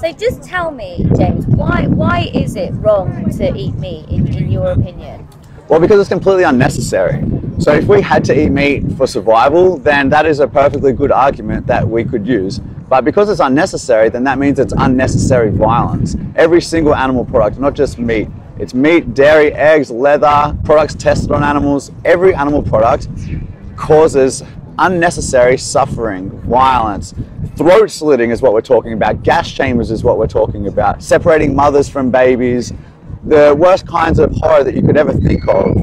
So just tell me, James, why why is it wrong to eat meat in, in your opinion? Well, because it's completely unnecessary. So if we had to eat meat for survival, then that is a perfectly good argument that we could use. But because it's unnecessary, then that means it's unnecessary violence. Every single animal product, not just meat, it's meat, dairy, eggs, leather, products tested on animals, every animal product causes unnecessary suffering, violence. Throat slitting is what we're talking about, gas chambers is what we're talking about, separating mothers from babies, the worst kinds of horror that you could ever think of.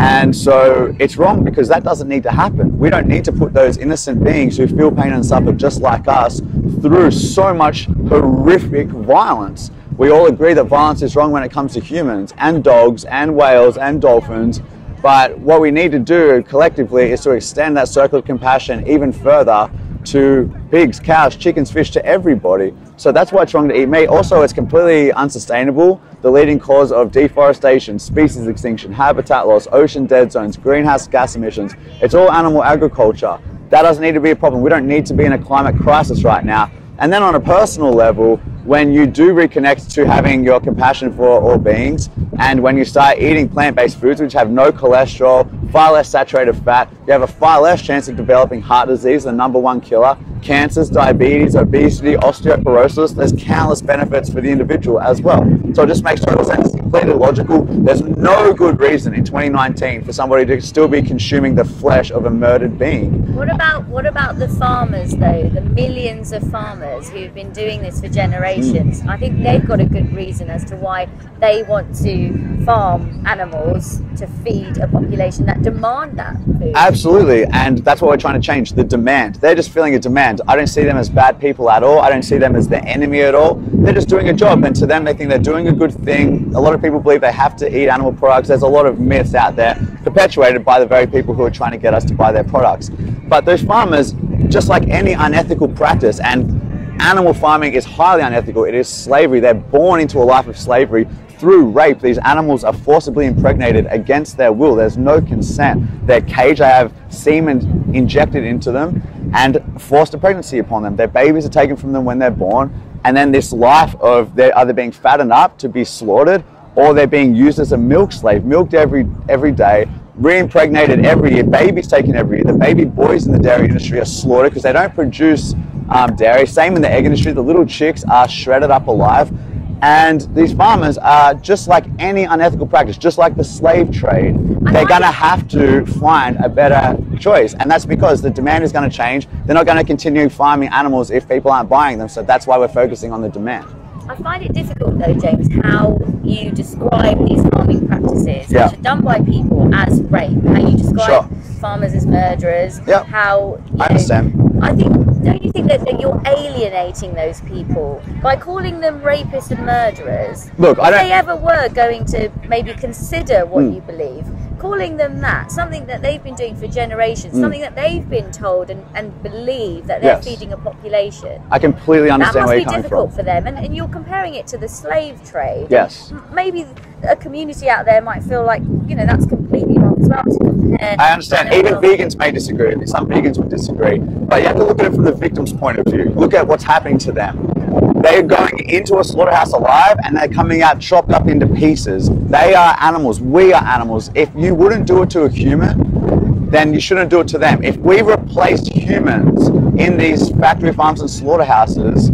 And so it's wrong because that doesn't need to happen. We don't need to put those innocent beings who feel pain and suffer just like us through so much horrific violence. We all agree that violence is wrong when it comes to humans and dogs and whales and dolphins. But what we need to do collectively is to extend that circle of compassion even further to pigs, cows, chickens, fish, to everybody. So that's why it's wrong to eat meat. Also, it's completely unsustainable. The leading cause of deforestation, species extinction, habitat loss, ocean dead zones, greenhouse gas emissions. It's all animal agriculture. That doesn't need to be a problem. We don't need to be in a climate crisis right now. And then on a personal level, when you do reconnect to having your compassion for all beings, and when you start eating plant-based foods which have no cholesterol, far less saturated fat, you have a far less chance of developing heart disease, the number one killer, cancers, diabetes, obesity, osteoporosis. There's countless benefits for the individual as well. So it just makes total sense. It's completely logical. There's no good reason in 2019 for somebody to still be consuming the flesh of a murdered being. What about what about the farmers though? The millions of farmers who've been doing this for generations. Mm. I think they've got a good reason as to why they want to farm animals to feed a population that demand that food. Absolutely, and that's what we're trying to change the demand. They're just feeling a demand. I don't see them as bad people at all. I don't see them as the enemy at all. They're just doing a job, and to them, they think they're doing a good thing. A lot of people believe they have to eat animal products. There's a lot of myths out there perpetuated by the very people who are trying to get us to buy their products. But those farmers, just like any unethical practice, and animal farming is highly unethical. It is slavery. They're born into a life of slavery through rape. These animals are forcibly impregnated against their will. There's no consent. They're caged. They have semen injected into them and forced a pregnancy upon them. Their babies are taken from them when they're born. And then this life of they're either being fattened up to be slaughtered or they're being used as a milk slave, milked every every day, re-impregnated every year, babies taken every year. The baby boys in the dairy industry are slaughtered because they don't produce um, dairy. Same in the egg industry, the little chicks are shredded up alive. And these farmers are just like any unethical practice, just like the slave trade, they're going to have to find a better choice. And that's because the demand is going to change. They're not going to continue farming animals if people aren't buying them. So that's why we're focusing on the demand. I find it difficult though, James, how you describe these farming practices yeah. which are done by people as rape. How you describe sure. farmers as murderers. Yeah. How I understand. I think don't you think that, that, you're alienating those people by calling them rapists and murderers? Look, if I don't. they ever were going to maybe consider what mm. you believe, calling them that, something that they've been doing for generations, mm. something that they've been told and, and believe that they're yes. feeding a population. I completely understand where you're coming from. That must be difficult for them, and, and, you're comparing it to the slave trade. Yes. Maybe a community out there might feel like, you know, that's completely wrong as well. I understand. Even vegans may disagree. Some vegans would disagree. But you have to look at it from the victim's point of view. Look at what's happening to them. They're going into a slaughterhouse alive and they're coming out chopped up into pieces. They are animals. We are animals. If you wouldn't do it to a human, then you shouldn't do it to them. If we replaced humans in these factory farms and slaughterhouses,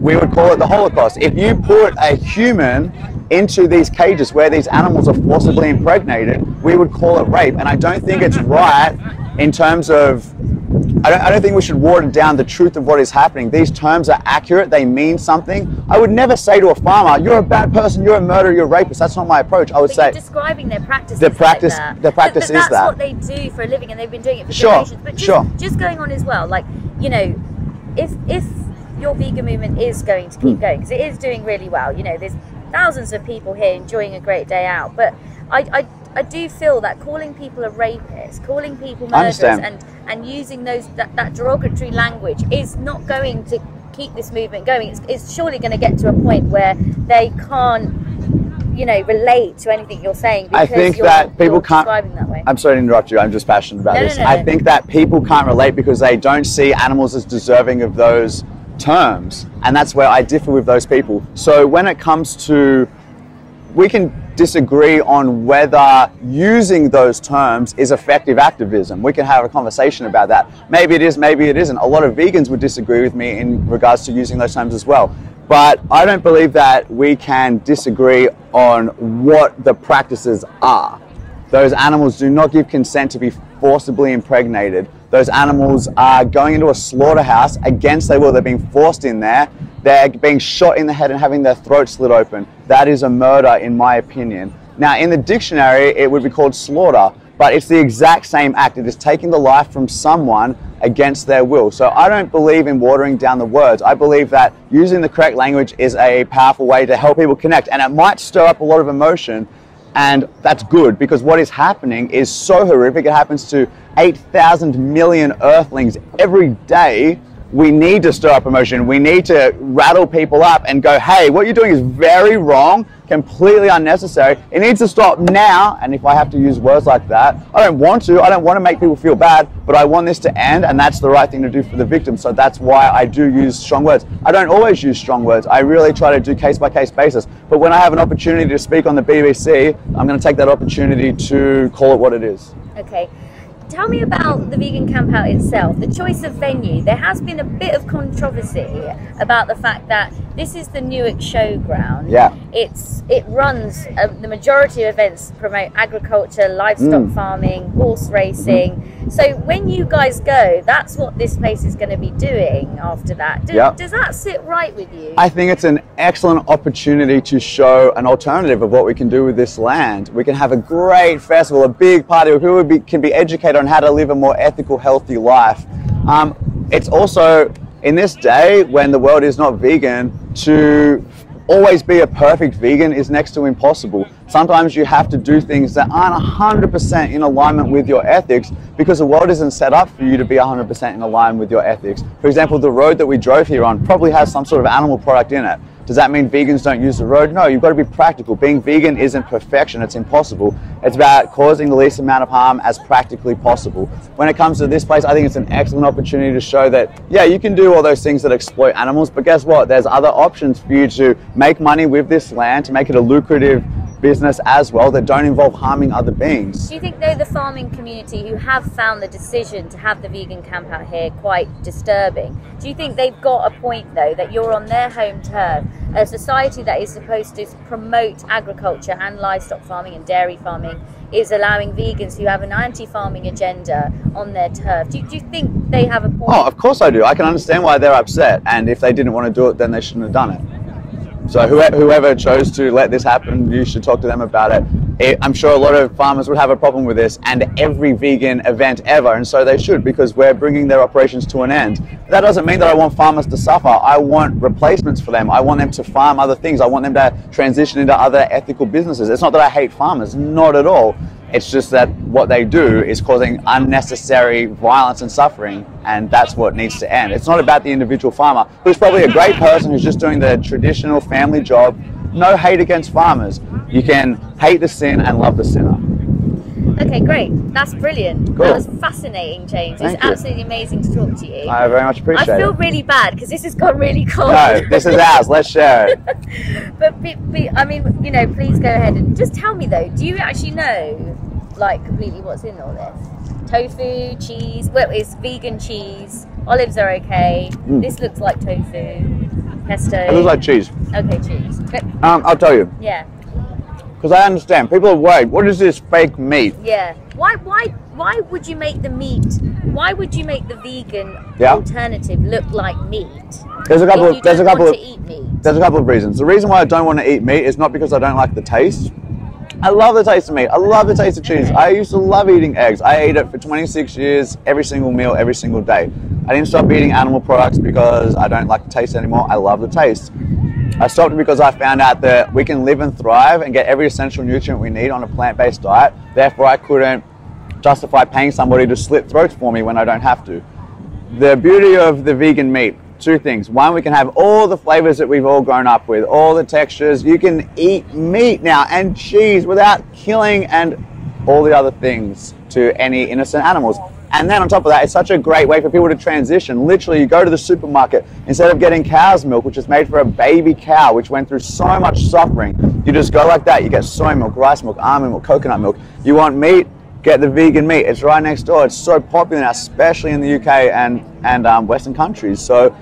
we would call it the Holocaust. If you put a human into these cages where these animals are forcibly impregnated, we would call it rape. And I don't think it's right in terms of I don't, I don't, think we should water down the truth of what is happening. These terms are accurate, they mean something. I would never say to a farmer, you're a bad person, you're a murderer, you're a rapist. That's not my approach. I would but say describing their practice. The practice like the practice but, but is that. That's what they do for a living and they've been doing it for sure, generations. But just, sure. just going on as well, like, you know, if if your vegan movement is going to keep mm. going, because it is doing really well, you know, there's thousands of people here enjoying a great day out. But I, I, I do feel that calling people a rapist, calling people murderers, and, and using those that, that derogatory language is not going to keep this movement going. It's, it's surely going to get to a point where they can't you know relate to anything you're saying I think that people can't that I'm sorry to interrupt you I'm just passionate about no, this no, no, I think that people can't relate because they don't see animals as deserving of those terms, and that's where I differ with those people. So when it comes to, we can disagree on whether using those terms is effective activism. We can have a conversation about that. Maybe it is, maybe it isn't. A lot of vegans would disagree with me in regards to using those terms as well. But I don't believe that we can disagree on what the practices are. Those animals do not give consent to be forcibly impregnated. Those animals are going into a slaughterhouse against their will. They're being forced in there. They're being shot in the head and having their throat slit open. That is a murder, in my opinion. Now, in the dictionary, it would be called slaughter, but it's the exact same act. It is taking the life from someone against their will. So I don't believe in watering down the words. I believe that using the correct language is a powerful way to help people connect, and it might stir up a lot of emotion. And that's good because what is happening is so horrific. It happens to 8,000 million earthlings every day we need to stir up emotion. We need to rattle people up and go, hey, what you're doing is very wrong, completely unnecessary. It needs to stop now. And if I have to use words like that, I don't want to. I don't want to make people feel bad, but I want this to end, and that's the right thing to do for the victim. So that's why I do use strong words. I don't always use strong words. I really try to do case by case basis. But when I have an opportunity to speak on the BBC, I'm going to take that opportunity to call it what it is. Okay tell me about the vegan camp out itself the choice of venue. There has been a bit of controversy about the fact that this is the newark showground. Yeah. It's it runs uh, the majority of events promote agriculture livestock mm. farming horse racing. Mm-hmm. so when you guys go that's what this place is going to be doing after that. Do, yep. does that sit right with you? I think it's an excellent opportunity to show an alternative of what we can do with this land. We can have a great festival a big party where people be, can be educated on how to live a more ethical healthy life um, it's also in this day when the world is not vegan to always be a perfect vegan is next to impossible. Sometimes you have to do things that aren't 100% in alignment with your ethics because the world isn't set up for you to be 100% in alignment with your ethics. For example, the road that we drove here on probably has some sort of animal product in it. Does that mean vegans don't use the road? No, you've got to be practical. Being vegan isn't perfection, it's impossible. It's about causing the least amount of harm as practically possible. When it comes to this place, I think it's an excellent opportunity to show that, yeah, you can do all those things that exploit animals, but guess what? There's other options for you to make money with this land, to make it a lucrative business as well that don't involve harming other beings. Do you think though the farming community who have found the decision to have the vegan camp out here quite disturbing, do you think they've got a point though that you're on their home turf, a society that is supposed to promote agriculture and livestock farming and dairy farming is allowing vegans who have an anti-farming agenda on their turf. Do, do you think they have a point? Oh, of course I do. I can understand why they're upset and if they didn't want to do it then they shouldn't have done it. So whoever chose to let this happen, you should talk to them about it. it. I'm sure a lot of farmers would have a problem with this and every vegan event ever, and so they should because we're bringing their operations to an end. That doesn't mean that I want farmers to suffer. I want replacements for them. I want them to farm other things. I want them to transition into other ethical businesses. It's not that I hate farmers, not at all. It's just that what they do is causing unnecessary violence and suffering, and that's what needs to end. It's not about the individual farmer, who's probably a great person who's just doing the traditional family job. No hate against farmers. You can hate the sin and love the sinner. Okay, great. That's brilliant. Cool. That was fascinating, James. Thank it's you. absolutely amazing to talk to you. I very much appreciate it. I feel it. really bad because this has got really cold. No, this is ours. Let's share it. but, but, I mean, you know, please go ahead and just tell me though. Do you actually know like completely what's in all this. Tofu, cheese. Well, it's vegan cheese. Olives are okay. Mm. This looks like tofu. Pesto. It looks like cheese. Okay, cheese. Um, I'll tell you. Yeah. Because I understand. People are worried. What is this fake meat? Yeah. Why? Why? Why would you make the meat? Why would you make the vegan yeah. alternative look like meat? There's a couple. Of, there's a couple of. Meat? There's a couple of reasons. The reason why I don't want to eat meat is not because I don't like the taste. I love the taste of meat. I love the taste of cheese. I used to love eating eggs. I ate it for 26 years, every single meal, every single day. I didn't stop eating animal products because I don't like the taste anymore. I love the taste. I stopped because I found out that we can live and thrive and get every essential nutrient we need on a plant based diet. Therefore, I couldn't justify paying somebody to slit throats for me when I don't have to. The beauty of the vegan meat two things. One, we can have all the flavors that we've all grown up with, all the textures. You can eat meat now and cheese without killing and all the other things to any innocent animals. And then on top of that, it's such a great way for people to transition. Literally, you go to the supermarket, instead of getting cow's milk, which is made for a baby cow, which went through so much suffering, you just go like that. You get soy milk, rice milk, almond milk, coconut milk. You want meat, get the vegan meat. It's right next door. It's so popular now, especially in the UK and, and um, Western countries. So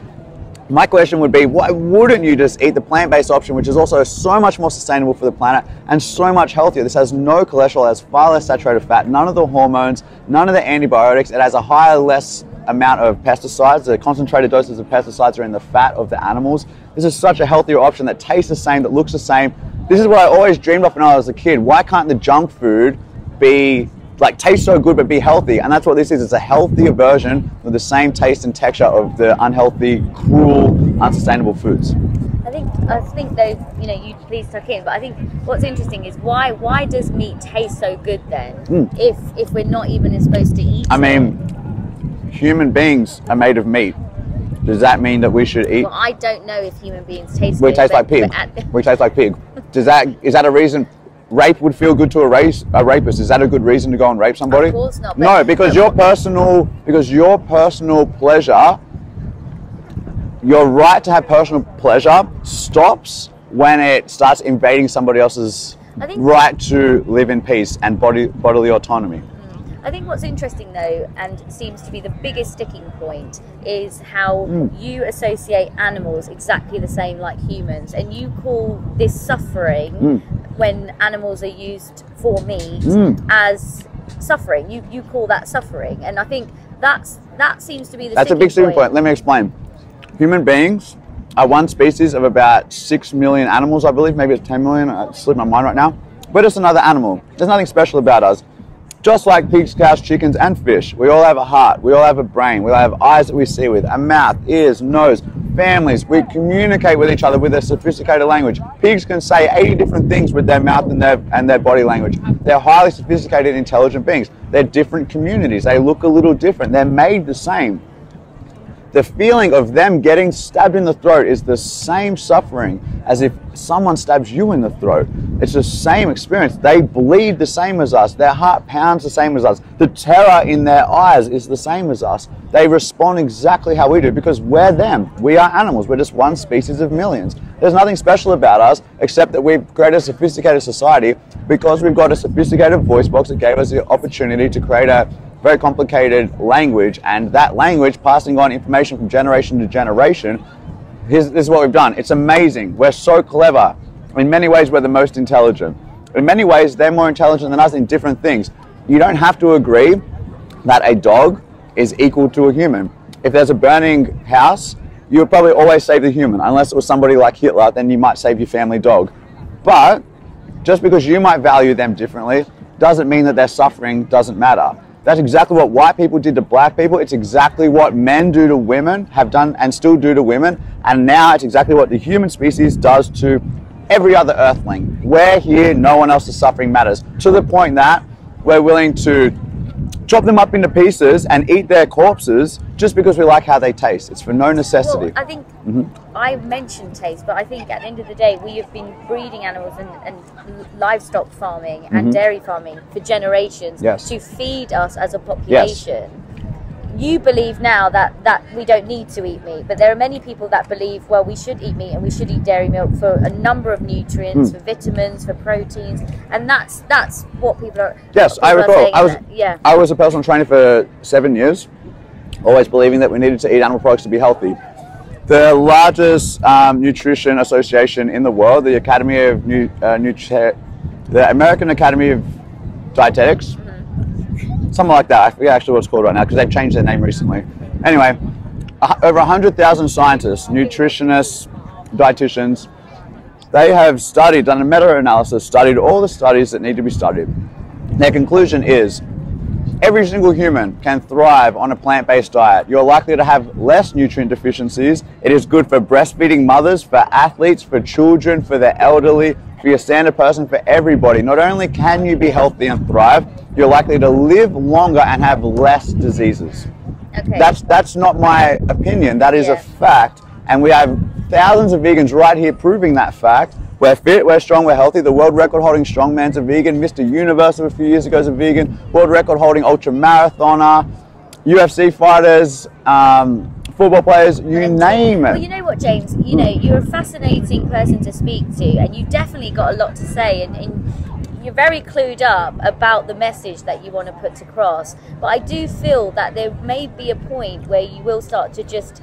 my question would be why wouldn't you just eat the plant-based option which is also so much more sustainable for the planet and so much healthier this has no cholesterol it has far less saturated fat none of the hormones none of the antibiotics it has a higher less amount of pesticides the concentrated doses of pesticides are in the fat of the animals this is such a healthier option that tastes the same that looks the same this is what i always dreamed of when i was a kid why can't the junk food be like taste so good but be healthy. And that's what this is. It's a healthier version with the same taste and texture of the unhealthy cruel unsustainable foods. I think I think though you know you please tuck in, but I think what's interesting is why why does meat taste so good then? Mm. if if we're not even supposed to eat? i mean human beings are made of meat. Does that mean that we should eat well, I don't know if human beings taste. we good, taste but- like pig. at- we taste like pig. Does that is that a reason rape would feel good to a race a rapist. Is that a good reason to go and rape somebody? Of course not, no because your personal because your personal pleasure your right to have personal pleasure stops when it starts invading somebody else's right to live in peace and body bodily autonomy I think what's interesting though, and seems to be the biggest sticking point, is how Mm. you associate animals exactly the same like humans, and you call this suffering Mm. when animals are used for meat Mm. as suffering. You you call that suffering, and I think that's that seems to be the That's a big sticking point. Let me explain. Human beings are one species of about 6 million animals, I believe. Maybe it's 10 million. It's slipped my mind right now. We're just another animal. There's nothing special about us. Just like pigs, cows, chickens, and fish, we all have a heart. We all have a brain. We all have eyes that we see with, a mouth, ears, nose, families. We communicate with each other with a sophisticated language. Pigs can say 80 different things with their mouth and their, and their body language. They're highly sophisticated, intelligent beings. They're different communities. They look a little different. They're made the same the feeling of them getting stabbed in the throat is the same suffering as if someone stabs you in the throat. It's the same experience. They bleed the same as us. Their heart pounds the same as us. The terror in their eyes is the same as us. They respond exactly how we do because we're them. We are animals. We're just one species of millions. There's nothing special about us except that we've created a sophisticated society because we've got a sophisticated voice box that gave us the opportunity to create a very complicated language, and that language passing on information from generation to generation. Here's, this is what we've done. It's amazing. We're so clever. In many ways, we're the most intelligent. In many ways, they're more intelligent than us in different things. You don't have to agree that a dog is equal to a human. If there's a burning house, you would probably always save the human, unless it was somebody like Hitler, then you might save your family dog. But just because you might value them differently doesn't mean that their suffering doesn't matter. That's exactly what white people did to black people. It's exactly what men do to women, have done and still do to women. And now it's exactly what the human species does to every other earthling. We're here, no one else's suffering matters. To the point that we're willing to chop them up into pieces and eat their corpses just because we like how they taste. It's for no necessity. Well, I think Mm-hmm. I mentioned taste, but I think at the end of the day, we have been breeding animals and, and livestock farming and dairy farming for generations Mm-hmm. Yes. to feed us as a population. You believe now that, that we don't need to eat meat, but there are many people that believe, well, we should eat meat and we should eat dairy milk for a number of nutrients, Mm. for vitamins, for proteins, and that's that's what people are. Yes, people I recall. I was that- yeah. I was a personal trainer for seven years, always believing that we needed to eat animal products to be healthy. The largest um, nutrition association in the world, the Academy of Nu- uh, Nutri- the American Academy of Dietetics, something like that. I forget actually what it's called right now because they've changed their name recently. Anyway, over 100,000 scientists, nutritionists, dietitians, they have studied, done a meta-analysis, studied all the studies that need to be studied. Their conclusion is every single human can thrive on a plant-based diet. You're likely to have less nutrient deficiencies. It is good for breastfeeding mothers, for athletes, for children, for the elderly, for your standard person, for everybody. Not only can you be healthy and thrive, you're likely to live longer and have less diseases. Okay. That's that's not my opinion. That is Yeah. a fact, and we have thousands of vegans right here proving that fact. We're fit, we're strong, we're healthy. The world record holding strongman's a vegan. Mr. Universe of a few years ago is a vegan. World record holding ultra marathoner. UFC fighters, um, football players, you name Well, it. Well, you know what, James? You know, you're a fascinating person to speak to, and you've definitely got a lot to say, and, and you're very clued up about the message that you want to put across. But I do feel that there may be a point where you will start to just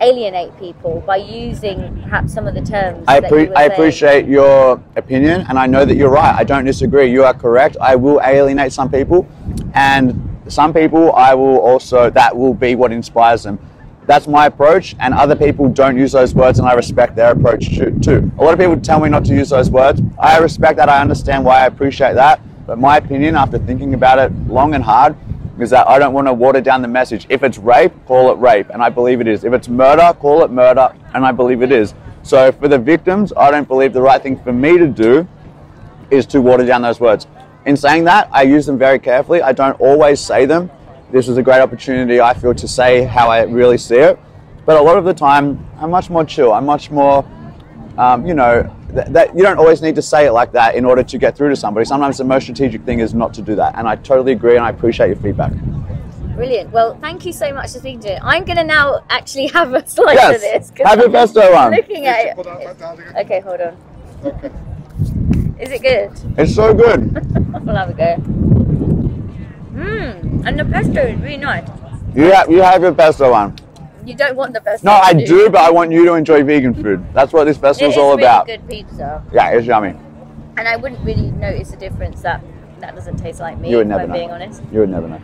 alienate people by using perhaps some of the terms. I, that you appre- I appreciate your opinion, and I know that you're right. I don't disagree. You are correct. I will alienate some people, and some people I will also, that will be what inspires them. That's my approach, and other people don't use those words, and I respect their approach too. A lot of people tell me not to use those words. I respect that. I understand why I appreciate that. But my opinion, after thinking about it long and hard, is that I don't want to water down the message. If it's rape, call it rape, and I believe it is. If it's murder, call it murder, and I believe it is. So for the victims, I don't believe the right thing for me to do is to water down those words. In saying that, I use them very carefully. I don't always say them. This was a great opportunity, I feel, to say how I really see it. But a lot of the time, I'm much more chill. I'm much more, um, you know, th- that you don't always need to say it like that in order to get through to somebody. Sometimes the most strategic thing is not to do that. And I totally agree, and I appreciate your feedback. Brilliant. Well, thank you so much for speaking to me. I'm going to now actually have a slice Yes, of this. 'cause have your I'm pesto one. Looking at it. back down again. Okay, hold on. Okay. Is it good? It's so good. I'll have a go. Mmm, and the pesto is really nice. You have, you have your pesto one. You don't want the pesto. No, I do, but I want you to enjoy vegan food. That's what this It festival's is all really about. good pizza, Yeah, it's yummy. and I wouldn't really notice the difference that that doesn't taste like me. You would if never I'm know. being honest. You would never know.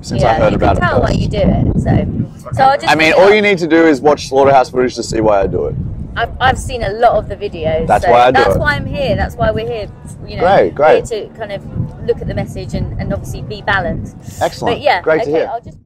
Since yeah, I heard you about can it. tell what you do it. So, so I'll just. I mean, all you need to do is watch Slaughterhouse footage to see why I do it. I've, I've seen a lot of the videos. That's so why I do That's it. why I'm here. That's why we're here. You know, Great, great. Here to kind of look at the message and, and obviously be balanced. Excellent. But yeah, Great okay, to hear. I'll just.